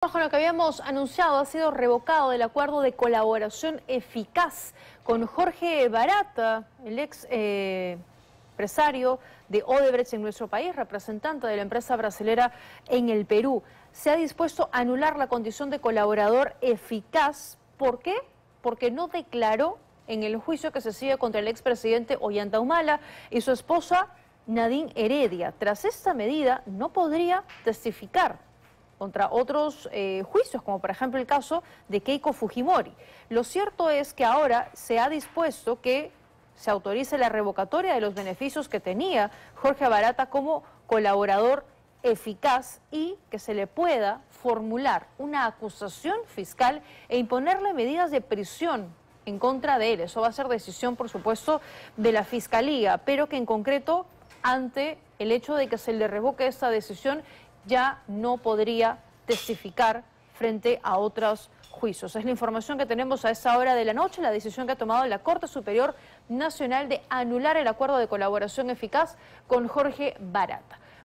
Con lo que habíamos anunciado, ha sido revocado el acuerdo de colaboración eficaz con Jorge Barata, el ex eh, empresario de Odebrecht en nuestro país, representante de la empresa brasilera en el Perú. Se ha dispuesto a anular la condición de colaborador eficaz. ¿Por qué? Porque no declaró en el juicio que se sigue contra el expresidente Ollanta Humala y su esposa Nadine Heredia. Tras esta medida, no podría testificar contra otros eh, juicios, como por ejemplo el caso de Keiko Fujimori. Lo cierto es que ahora se ha dispuesto que se autorice la revocatoria de los beneficios que tenía Jorge Barata como colaborador eficaz y que se le pueda formular una acusación fiscal e imponerle medidas de prisión en contra de él. Eso va a ser decisión, por supuesto, de la Fiscalía, pero que en concreto, ante el hecho de que se le revoque esta decisión, ya no podría testificar frente a otros juicios. Es la información que tenemos a esa hora de la noche, la decisión que ha tomado la Corte Superior Nacional de anular el acuerdo de colaboración eficaz con Jorge Barata.